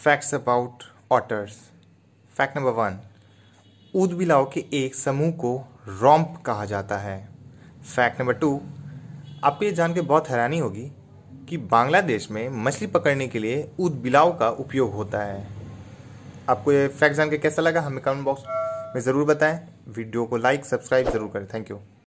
Facts about otters fact number one ऊदबिलाओं के एक समूह को रॉम्प कहा जाता है। फैक्ट नंबर टू आपको ये जान के बहुत हैरानी होगी कि बांग्लादेश में मछली पकड़ने के लिए ऊदबिलाओं का उपयोग होता है। आपको ये फैक्ट जान के कैसा लगा? हमें कमेंट बॉक्स में ज़रूर बताएँ। वीडियो को लाइक सब्सक्राइब ज़रूर करें। Thank you